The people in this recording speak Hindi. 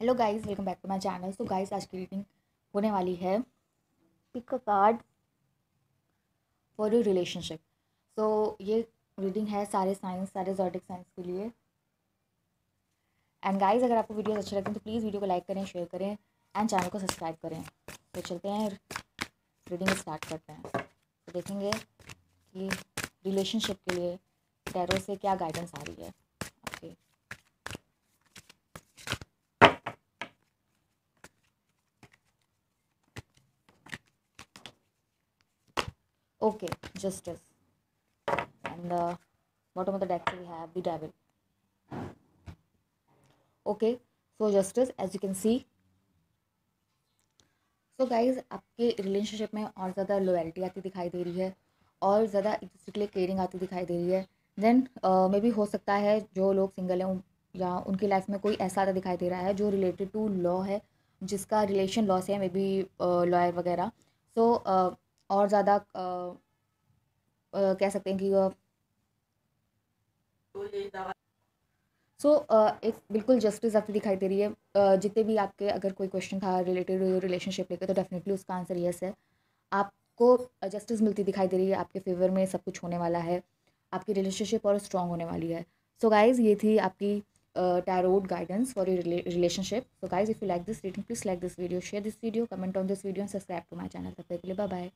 Hello guys welcome back to my channel so guys आज की रीडिंग होने वाली है। Pick a card for your relationship so ये रीडिंग है सारे साइंस सारे जॉटिक साइंस के लिए। एंड गाइस अगर आपको वीडियोस अच्छे लगते हैं तो प्लीज़ वीडियो को लाइक करें शेयर करें एंड चैनल को सब्सक्राइब करें। तो चलते हैं रीडिंग स्टार्ट करते हैं। तो देखेंगे कि रिलेशनशिप के लिए टैरो से क्या गाइडेंस आ रही है। Okay justice. And uh, bottom of the deck we have the devil. Okay so justice as you can see. So so आपके रिलेशनशिप में और ज़्यादा लॉयल्टी आती दिखाई दे रही है और ज़्यादा एक दूसरे के लिए केयरिंग आती दिखाई दे रही है. देन मे बी हो सकता है जो लोग सिंगल हैं या उनकी लाइफ में कोई ऐसा आता दिखाई दे रहा है जो रिलेटेड टू लॉ है जिसका रिलेशन लॉ से है मे बी लॉयर वगैरह. सो so, और ज़्यादा कह सकते हैं कि सो so, एक बिल्कुल जस्टिस आपकी दिखाई दे रही है। uh, जितने भी आपके अगर कोई क्वेश्चन था रिलेटेड रिलेशनशिप लेकर तो डेफिनेटली उसका आंसर यस है। आपको जस्टिस मिलती दिखाई दे रही है आपके फेवर में सब कुछ होने वाला है आपकी रिलेशनशिप और स्ट्रॉन्ग होने वाली है। सो so गाइज़ ये थी आपकी tarot guidance for your relationship so guys if you like this reading please like this video share this video comment on this video and subscribe to my channel तब तक के लिए बाय बाय